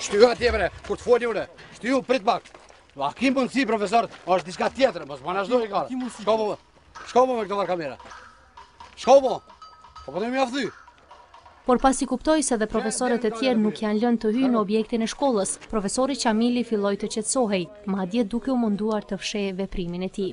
Shtyju atje bre, kur të foli bre, shtyju prit pak. A ki mundësi, profesor, është diska tjetër, mos më nashtu i kare. Shko po, shko po me këto var kamera. Shko po, po po të mi afthy. Por pasi kuptoi se edhe profesorët e tjerë nuk janë lënë të hyjnë në objektin e shkollës, profesori Qamili filloi të qetësohej, madje duke u munduar të fshehë veprimin e tij.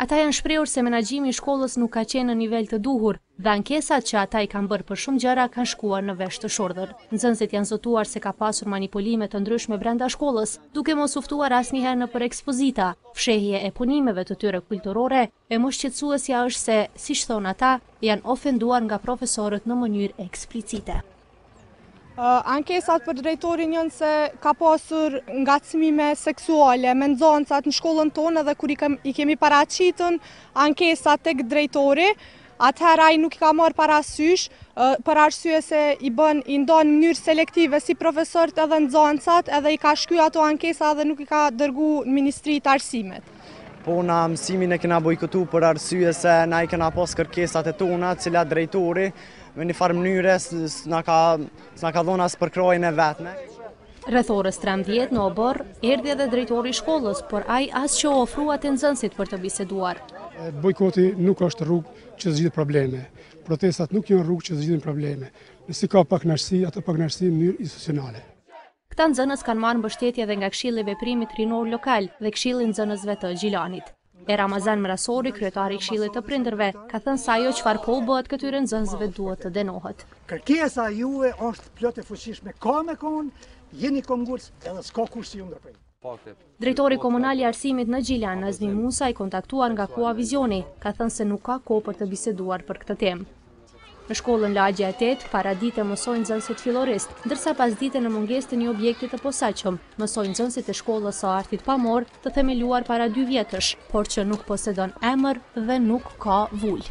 Ata janë shprehur se menaxhimi i shkollës nuk ka qenë në nivel të duhur dhe ankesat që ata i kanë bërë për shumë gjëra kanë shkuar në vesh të shurdhër. Nxënësit janë zotuar se ka pasur manipulime të ndryshme brenda shkollës, duke mos u ftuar asnjëherë nëpër ekspozita, fshehje e punimeve të tyre kulturore e më shqetësuesja është se, siç thonë ata, janë ofenduar nga profesorët në mënyrë eksplicite. Ankesat për drejtorin janë se ka pasur ngacmime seksuale me nxansat në shkollën tonë edhe kur i, kam, i kemi paraqitë ankesat tek drejtori, atëherë ai nuk i ka marrë parasysh për arsye se i bën i ndon në mënyrë selektive si profesorët edhe nxansat edhe i ka shky ato ankesa edhe nuk i ka dërgu në Ministri të Arsimit. Po na mësimin e kena bojkotu për arsye se na i kena pas kërkesat e tona, t'cilat drejtori me një farë mënyre s'na ka, s'na ka dhona as përkrahjen e vetme. Rreth orës 13 në oborr, erdhi edhe drejtori i shkollës, por ai as që u afrua te nxënësit për të biseduar. Bojkoti nuk është rrugë që zgjidh probleme. Protestat nuk janë rrugë që zgjidhin probleme. Nëse ka pakënaqësi, ato pakënaqësi në mënyrë institucionale. Këta nxënës kanë marrë mbështetje edhe nga Këshilli i Veprimit Rinor Lokal dhe Këshilli i Nxënësve të Gjilanit. E Ramazan Mrasori, kryetari i Këshillit të Prindërve, ka thënë se ajo çfarë po u bëhet këtyre nxënësve duhet të dënohet. Kërkesa e juve është plotfuqishme, ka me kon, jeni kongulës edhe s'ka kush të ju ndërprejë. Drejtori Komunal i Arsimit në Gjilan, Nazmi Musa, i kontaktuar nga Kohavizioni, ka thënë se nuk ka kohë për të biseduar për këtë temë. Në shkollën Lagja e 8, paradite mësojnë nxënësit filloristë, ndërsa pasdite në mungesë të një objekti të posaçëm, mësojnë nxënësit e shkollës së artit pamor të themeluar para dy vjetësh, por që nuk posedon emër dhe nuk ka vulë.